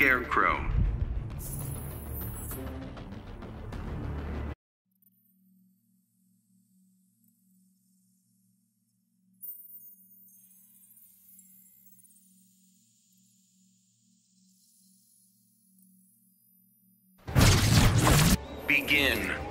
Scarecrow. Begin.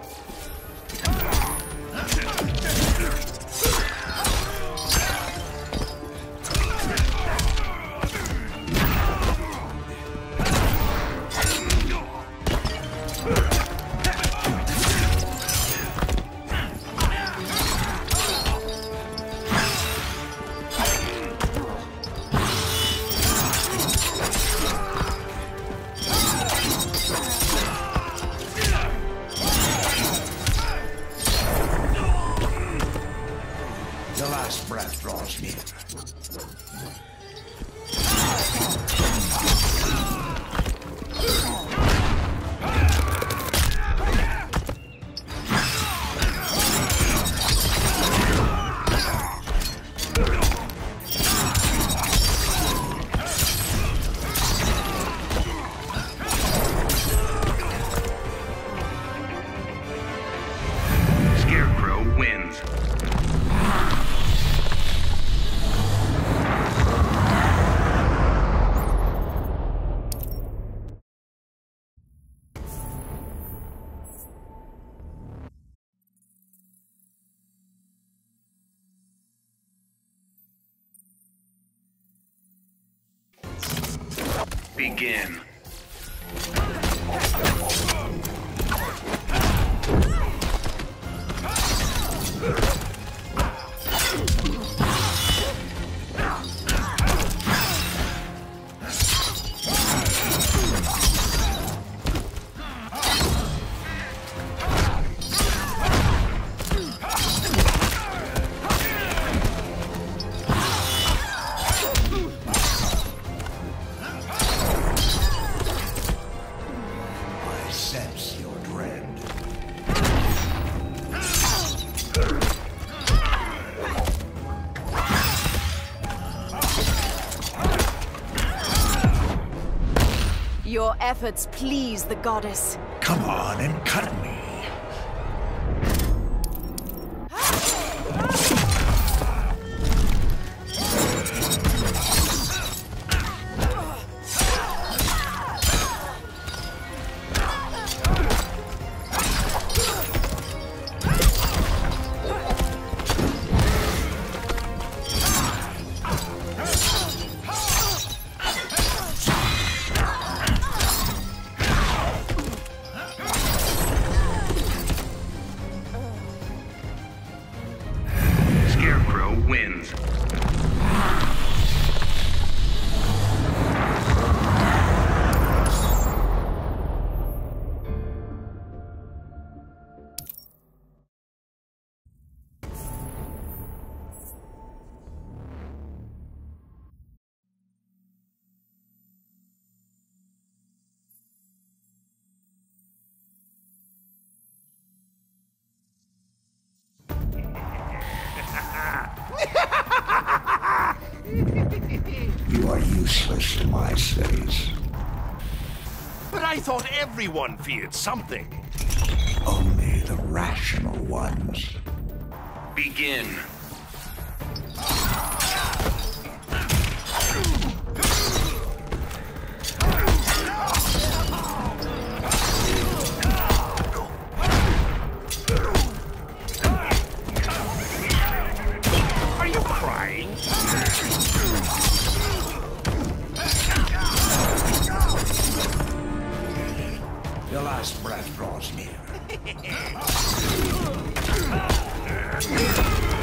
Breath draws near. Begin. Your efforts please the goddess. Come on and cut me. Wins. You are useless to my studies. But I thought everyone feared something. Only the rational ones. Begin. Your last breath draws near.